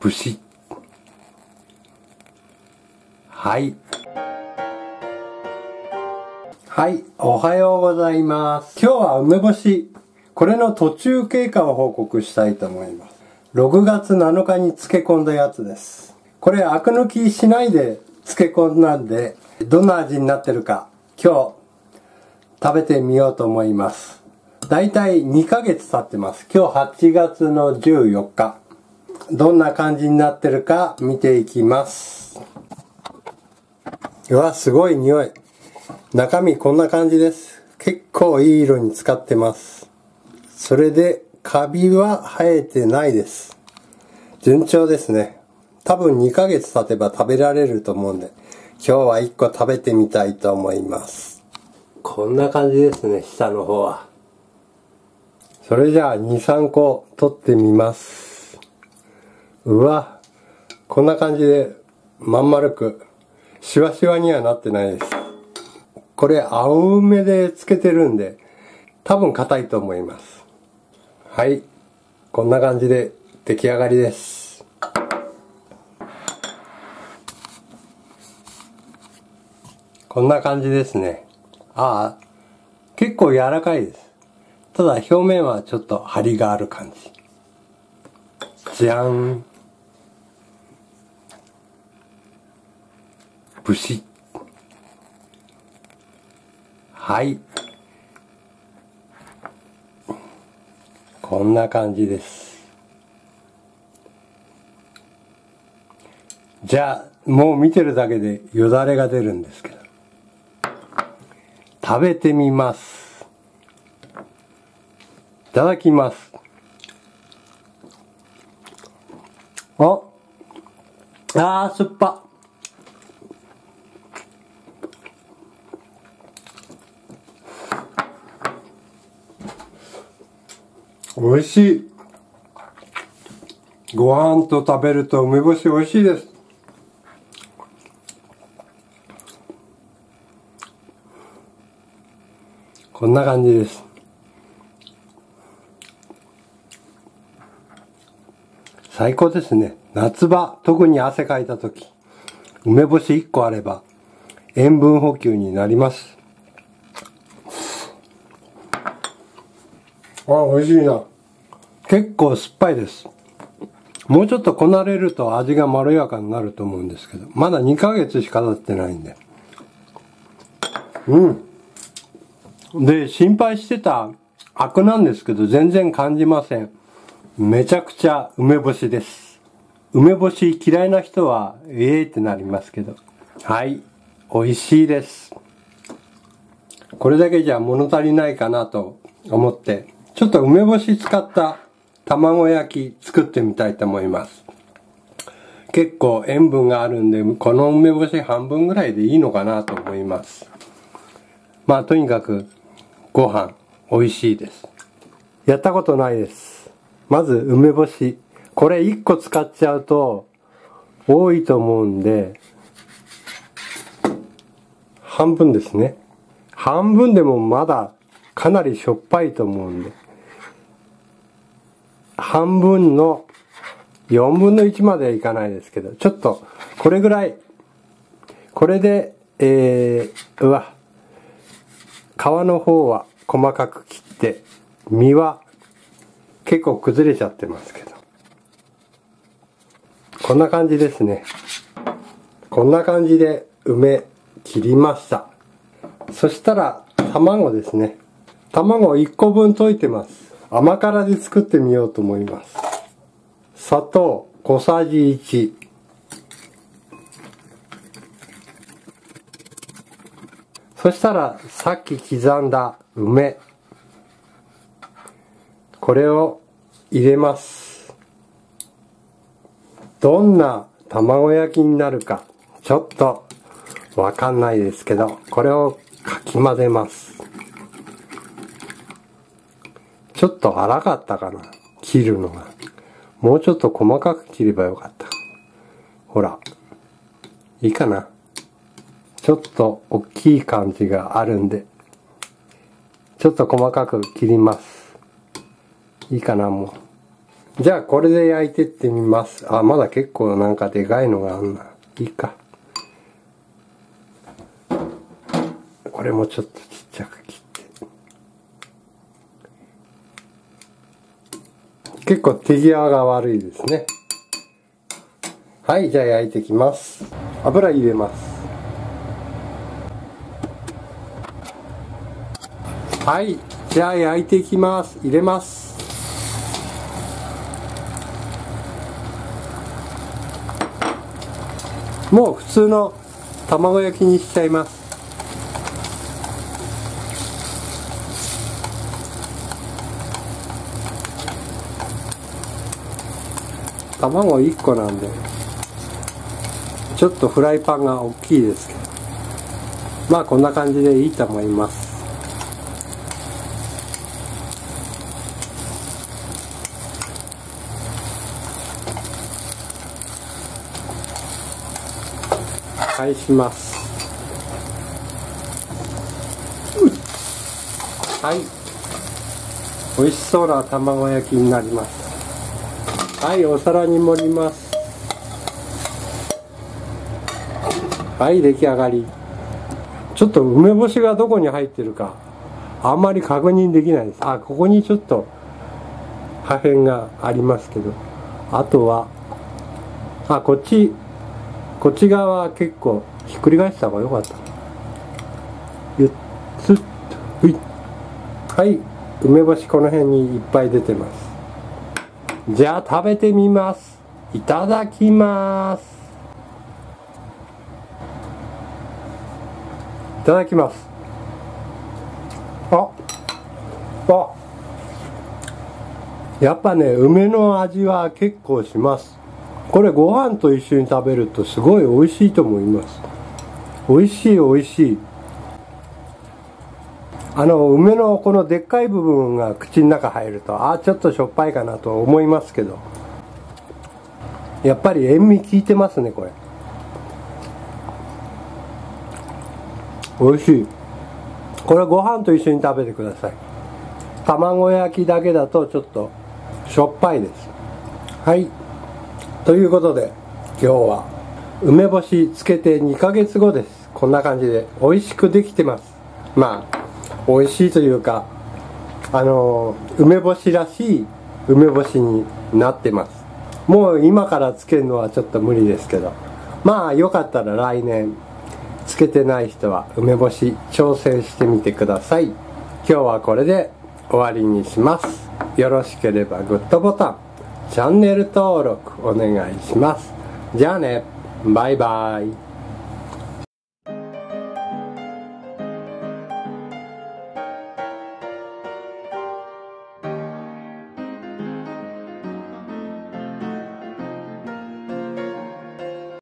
ブシッ。はい。はい、おはようございます。今日は梅干し、これの途中経過を報告したいと思います。6月7日に漬け込んだやつです。これアク抜きしないで漬け込んだんで、どんな味になってるか、今日食べてみようと思います。だいたい2ヶ月経ってます。今日8月の14日。どんな感じになってるか見ていきます。うわ、すごい匂い。中身こんな感じです。結構いい色に使ってます。それで、カビは生えてないです。順調ですね。多分2ヶ月経てば食べられると思うんで、今日は1個食べてみたいと思います。こんな感じですね、下の方は。それじゃあ2、3個取ってみます。うわ、こんな感じでまん丸く、シワシワにはなってないです。これ青梅でつけてるんで、多分硬いと思います。はい。こんな感じで出来上がりです。こんな感じですね。ああ、結構柔らかいです。ただ表面はちょっと張りがある感じ。じゃん。ブシ。はい。こんな感じです。じゃあ、もう見てるだけでよだれが出るんですけど。食べてみます。いただきます。ああー、酸っぱ。美味しい。ご飯と食べると梅干し美味しいです。こんな感じです。最高ですね。夏場、特に汗かいた時、梅干し1個あれば塩分補給になります。あ、美味しいな。結構酸っぱいです。もうちょっとこなれると味がまろやかになると思うんですけど、まだ2ヶ月しか経ってないんで。うん。で、心配してたアクなんですけど、全然感じません。めちゃくちゃ梅干しです。梅干し嫌いな人は、ええー、ってなりますけど。はい。美味しいです。これだけじゃ物足りないかなと思って、ちょっと梅干し使った卵焼き作ってみたいと思います。結構塩分があるんで、この梅干し半分ぐらいでいいのかなと思います。まあとにかくご飯美味しいです。やったことないです。まず梅干し。これ1個使っちゃうと多いと思うんで、半分ですね。半分でもまだかなりしょっぱいと思うんで。半分の4分の1まではいかないですけど、ちょっとこれぐらい、これで、えー、うわ、皮の方は細かく切って、身は結構崩れちゃってますけど。こんな感じですね。こんな感じで梅切りました。そしたら卵ですね。卵1個分溶いてます。甘辛で作ってみようと思います。砂糖小さじ1。そしたらさっき刻んだ梅。これを入れます。どんな卵焼きになるかちょっとわかんないですけど、これをかき混ぜます。ちょっと荒かったかな。切るのが。もうちょっと細かく切ればよかった。ほら。いいかな。ちょっと大きい感じがあるんで、ちょっと細かく切ります。いいかな、もう。じゃあこれで焼いてってみますあまだ結構なんかでかいのがあんないいかこれもちょっとちっちゃく切って結構手際が悪いですね。はいじゃあ焼いていきます。油入れます。はいじゃあ焼いていきます。入れます。もう普通の卵焼きにしちゃいます。卵1個なんで。ちょっとフライパンが大きいですけど。まあこんな感じでいいと思います。返します。はい。美味しそうな卵焼きになります。はいお皿に盛ります。はい出来上がり。ちょっと梅干しがどこに入ってるかあんまり確認できないです。あここにちょっと破片がありますけど。あとはあこっちこっち側は結構ひっくり返した方が良かった。ゆっつっとはい梅干しこの辺にいっぱい出てます。じゃあ食べてみます。いただきます。いただきます。ああ。やっぱね梅の味は結構します。これご飯と一緒に食べるとすごい美味しいと思います。美味しい美味しい。あの梅のこのでっかい部分が口の中入るとああちょっとしょっぱいかなと思いますけど。やっぱり塩味効いてますねこれ。美味しい。これご飯と一緒に食べてください。卵焼きだけだとちょっとしょっぱいです。はい。ということで今日は梅干しつけて2ヶ月後です。こんな感じで美味しくできてます。まあ美味しいというかあの梅干しらしい梅干しになってます。もう今からつけるのはちょっと無理ですけど。まあよかったら来年つけてない人は梅干し挑戦してみてください。今日はこれで終わりにします。よろしければグッドボタンチャンネル登録お願いします。じゃあね。バイバイ。